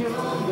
you.